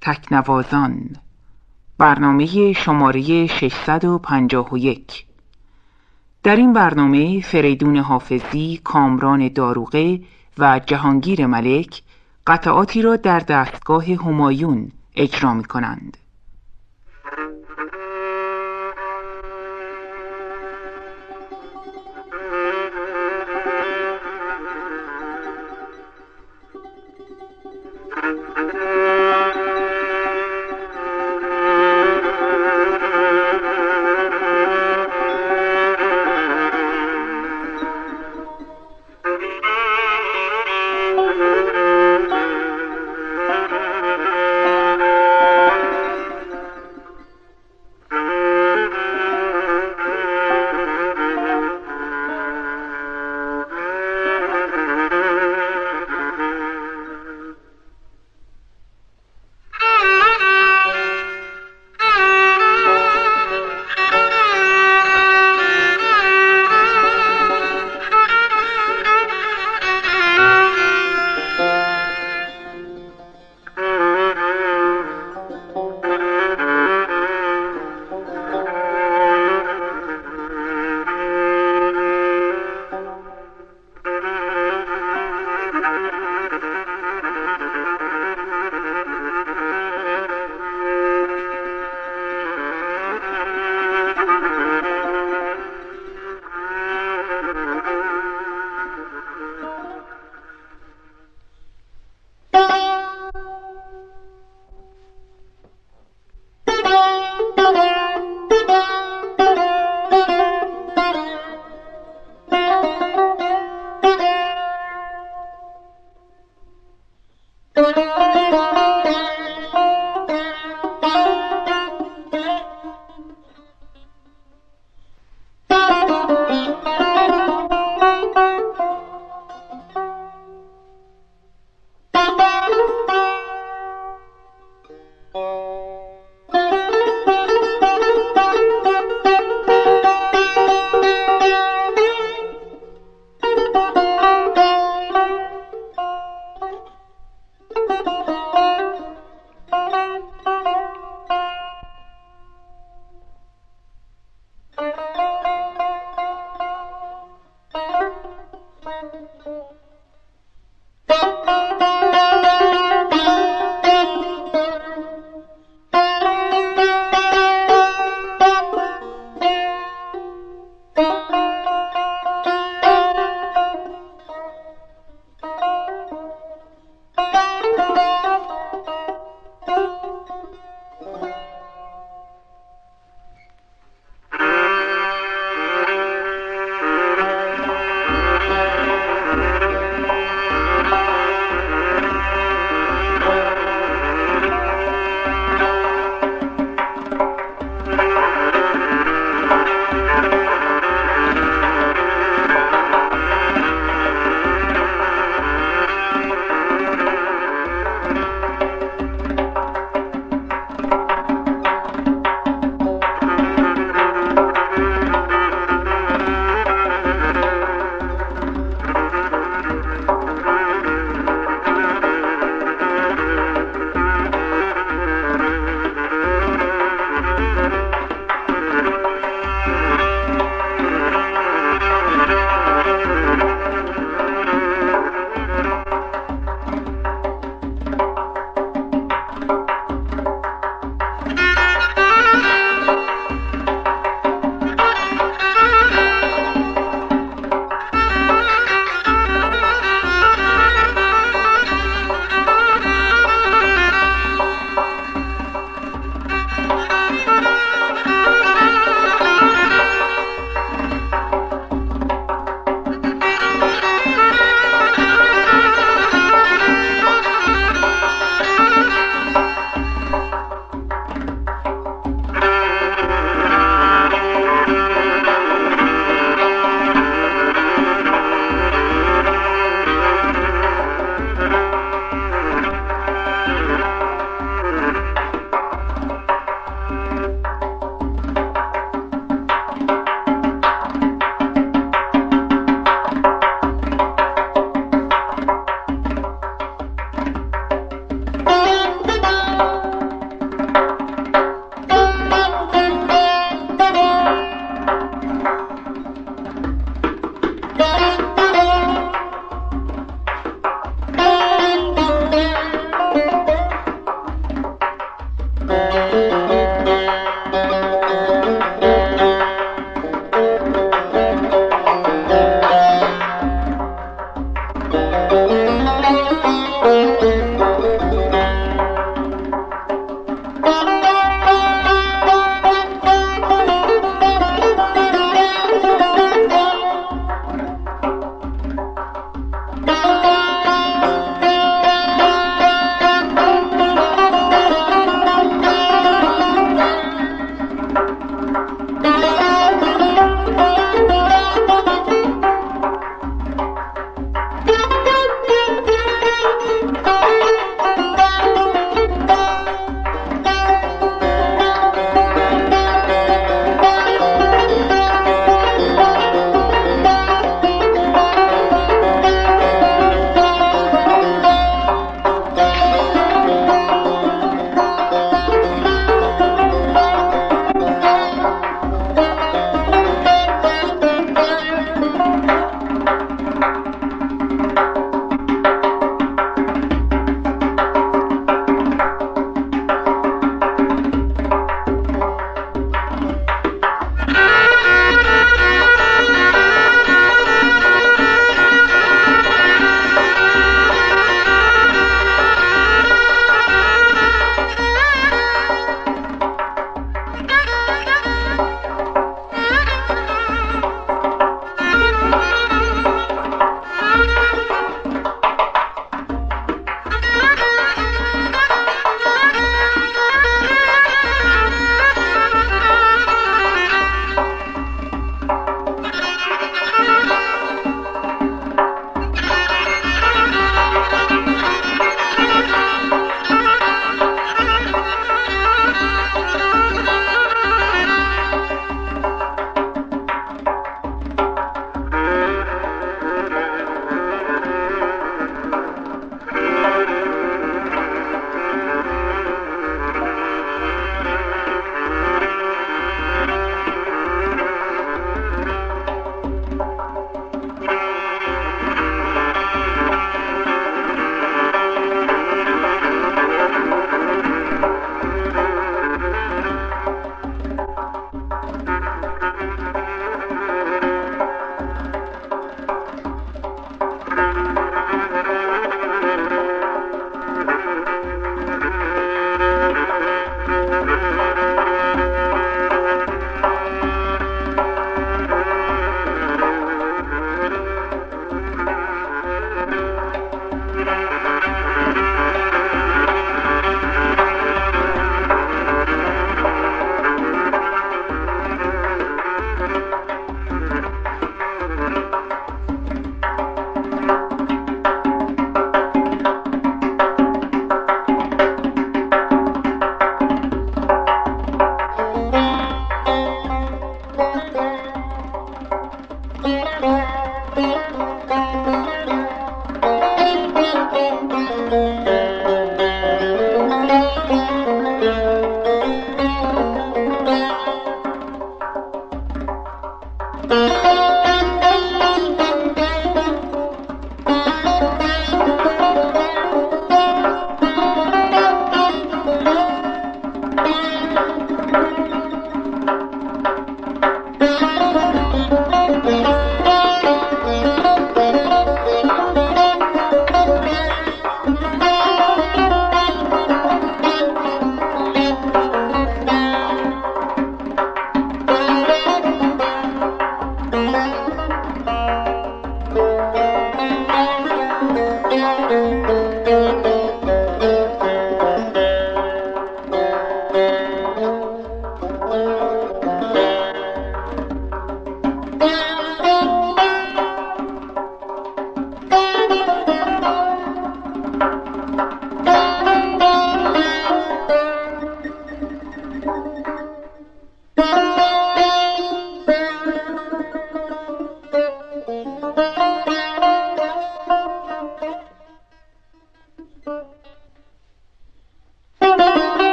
تکنوازان برنامه شماره 651 در این برنامه فریدون حافظی، کامران داروغه و جهانگیر ملک قطعاتی را در دستگاه همایون اجرا می کنند.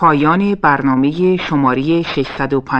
پایان برنامه شماره 605